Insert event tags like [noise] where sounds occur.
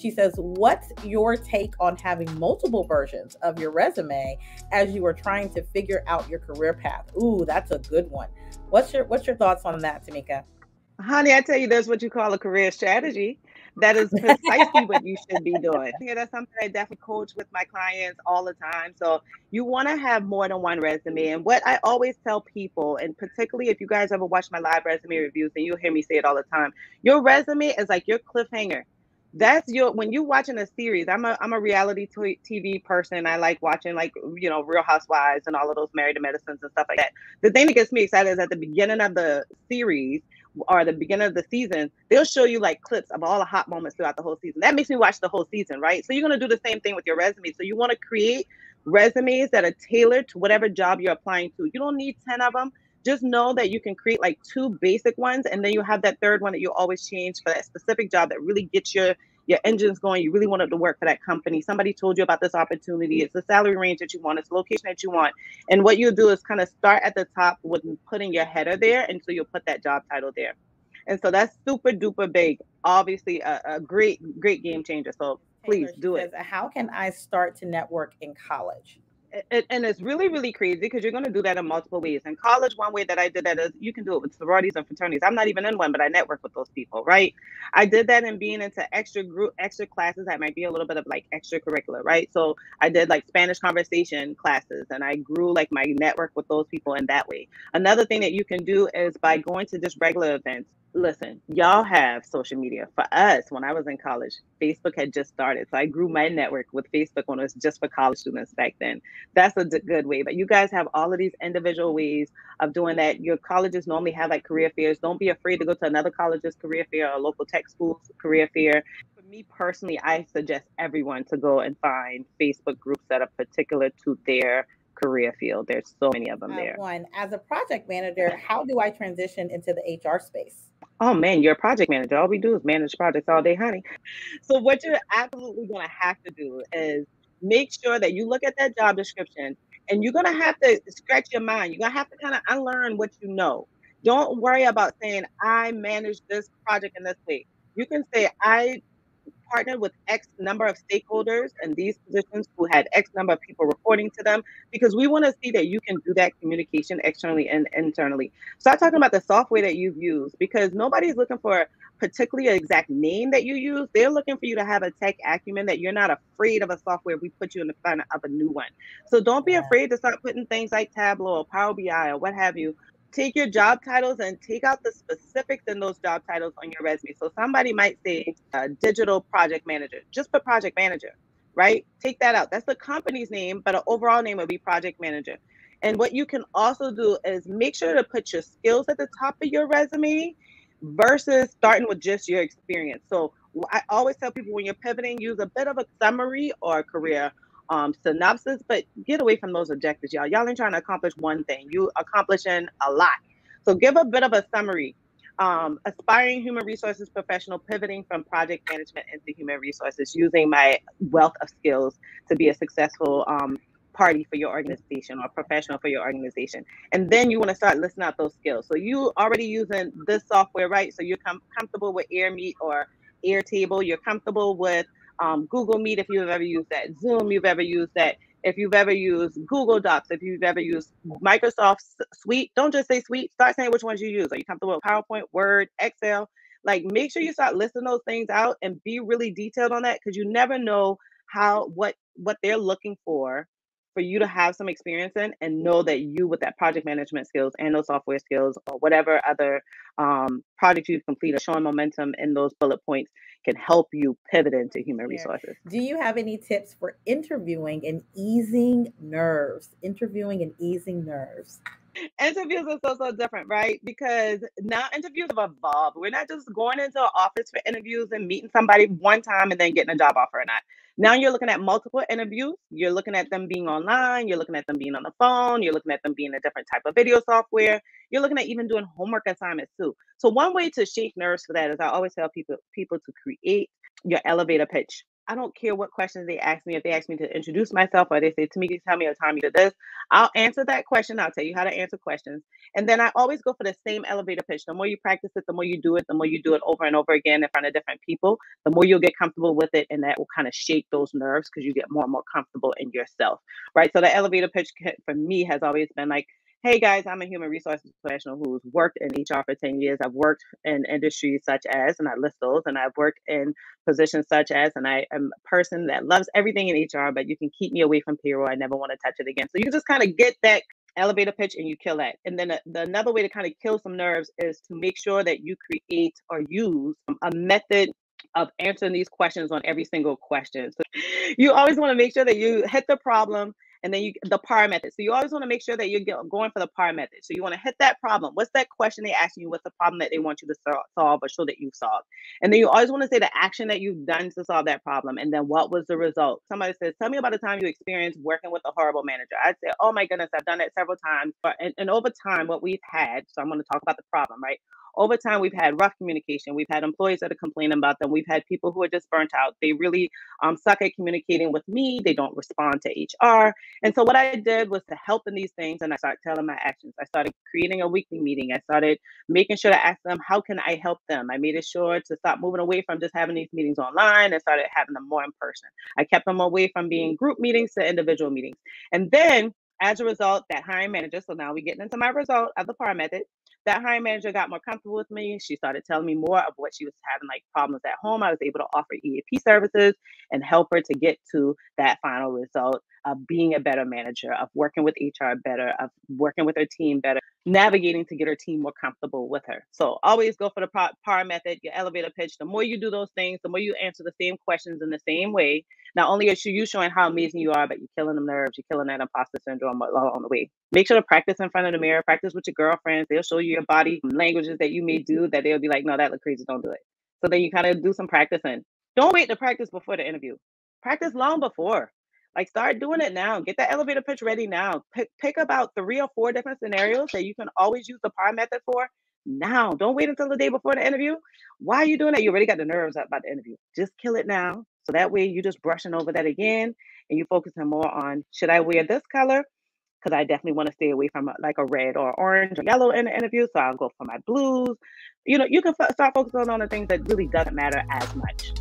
She says, What's your take on having multiple versions of your resume as you are trying to figure out your career path? Ooh, that's a good one. What's your what's your thoughts on that, Timeka? Honey, I tell you, that's what you call a career strategy. That is precisely what you should be doing. [laughs] Yeah, that's something I definitely coach with my clients all the time. So you want to have more than one resume. And what I always tell people, and particularly if you guys ever watch my live resume reviews, and you'll hear me say it all the time, your resume is like your cliffhanger that's your when you're watching a series i'm a i'm a reality tv person. I like watching like you know real housewives and all of those married to medicines and stuff like that. The thing that gets me excited is at the beginning of the series or the beginning of the season they'll show you like clips of all the hot moments throughout the whole season. That makes me watch the whole season right? So you're going to do the same thing with your resume. So you want to create resumes that are tailored to whatever job you're applying to. You don't need 10 of them just know that you can create like two basic ones and then you have that third one that you always change for that specific job that really gets your your engines going. You really wanted to work for that company. Somebody told you about this opportunity. It's the salary range that you want. It's the location that you want. And what you'll do is kind of start at the top with putting your header there and so you'll put that job title there. And so that's super duper big. Obviously a, a great great game changer. So please do it. how can i start to network in college and it's really really crazy because you're going to do that in multiple ways. In college one way that i did that is you can do it with sororities and fraternities. I'm not even in one but i network with those people right? I did that in being into extra group extra classes that might be a little bit of like extracurricular right? So i did like spanish conversation classes and i grew like my network with those people in that way. Another thing that you can do is by going to just regular events listen, y'all have social media. For us, when I was in college, Facebook had just started. So I grew my network with Facebook when it was just for college students back then. That's a good way. But you guys have all of these individual ways of doing that. Your colleges normally have like career fairs. Don't be afraid to go to another college's career fair or local tech school's career fair. For me personally, I suggest everyone to go and find Facebook groups that are particular to their career field. There's so many of them uh, there. One, as a project manager, how do I transition into the HR space? Oh man, you're a project manager. All we do is manage projects all day, honey. So what you're absolutely going to have to do is make sure that you look at that job description and you're going to have to scratch your mind. You're going to have to kind of unlearn what you know. Don't worry about saying I manage this project in this way. You can say I partnered with X number of stakeholders and these positions who had X number of people reporting to them because we want to see that you can do that communication externally and internally. Start talking about the software that you've used because nobody's looking for particularly an exact name that you use. They're looking for you to have a tech acumen that you're not afraid of a software we put you in the front of a new one. So don't be afraid to start putting things like Tableau or Power BI or what have you take your job titles and take out the specifics in those job titles on your resume. So somebody might say uh, digital project manager, just put project manager, right? Take that out. That's the company's name, but an overall name would be project manager. And what you can also do is make sure to put your skills at the top of your resume versus starting with just your experience. So I always tell people when you're pivoting, use a bit of a summary or a career um, synopsis, but get away from those objectives, y'all. Y'all ain't trying to accomplish one thing. You accomplishing a lot. So give a bit of a summary. Um, aspiring human resources professional pivoting from project management into human resources using my wealth of skills to be a successful um, party for your organization or professional for your organization. And then you want to start listing out those skills. So you already using this software, right? So you're com- comfortable with AirMeet or Airtable. You're comfortable with um, Google Meet if you've ever used that, Zoom you've ever used that, if you've ever used Google Docs, if you've ever used Microsoft Suite, don't just say Suite, start saying which ones you use. Are you comfortable with PowerPoint, Word, Excel? Like make sure you start listing those things out and be really detailed on that because you never know how what what they're looking for for you to have some experience in and know that you with that project management skills and those software skills or whatever other um, project you've completed showing momentum in those bullet points can help you pivot into human resources. Do you have any tips for interviewing and easing nerves? Interviewing and easing nerves. Interviews are so so different right? Because now interviews have evolved. We're not just going into an office for interviews and meeting somebody one time and then getting a job offer or not now you're looking at multiple interviews. You're looking at them being online. You're looking at them being on the phone. You're looking at them being a different type of video software. You're looking at even doing homework assignments too. So one way to shake nerves for that is I always tell people people to create your elevator pitch. I don't care what questions they ask me. If they ask me to introduce myself or they say, Timeka, tell me a time you did this, I'll answer that question. I'll tell you how to answer questions. And then I always go for the same elevator pitch. The more you practice it, the more you do it, the more you do it over and over again in front of different people, the more you'll get comfortable with it. And that will kind of shake those nerves because you get more and more comfortable in yourself. Right. So the elevator pitch for me has always been like, Hey guys, I'm a human resources professional who's worked in HR for 10 years. I've worked in industries such as, and I list those, and I've worked in positions such as, and I am a person that loves everything in HR, but you can keep me away from payroll. I never want to touch it again. So you just kind of get that elevator pitch and you kill that. And then a, the, another way to kind of kill some nerves is to make sure that you create or use a method of answering these questions on every single question. So you always want to make sure that you hit the problem and then you the PAR method. So you always want to make sure that you're going for the PAR method. So you want to hit that problem. What's that question they ask you? What's the problem that they want you to solve or show that you've solved? And then you always want to say the action that you've done to solve that problem. And then what was the result? Somebody says, "Tell me about the time you experienced working with a horrible manager." I'd say, "Oh my goodness, I've done that several times." And, and over time, what we've had. So I'm going to talk about the problem, right? Over time we've had rough communication. We've had employees that are complaining about them. We've had people who are just burnt out. They really um, suck at communicating with me. They don't respond to hr and so what i did was to help in these things and i started telling my actions. I started creating a weekly meeting. I started making sure to ask them how can i help them? I made it sure to stop moving away from just having these meetings online and started having them more in person. I kept them away from being group meetings to individual meetings. And then as a result, that hiring manager, so now we're getting into my result of the PAR method that hiring manager got more comfortable with me. She started telling me more of what she was having like problems at home. I was able to offer EAP services and help her to get to that final result of being a better manager, of working with HR better, of working with her team better, navigating to get her team more comfortable with her. So always go for the PAR method, your elevator pitch. The more you do those things, the more you answer the same questions in the same way. Not only are you showing how amazing you are, but you're killing the nerves, you're killing that imposter syndrome along the way. Make sure to practice in front of the mirror, practice with your girlfriends. They'll show you your body languages that you may do that they'll be like, no, that look crazy, don't do it. So then you kind of do some practicing. Don't wait to practice before the interview. Practice long before. Like start doing mm. it now. Get that elevator pitch ready now. Pick, pick about three or four different scenarios that you can always use the PAR method for now. Don't wait until the day before the interview. Why are you doing that? You already got the nerves up about the interview. Just kill it now. So that way you're just brushing over that again and you're focusing more on should I wear this color? Because I definitely want to stay away from a, like a red or orange or yellow in the interview. So I'll go for my blues. You know, you can f- start focusing on the things that really doesn't matter as much.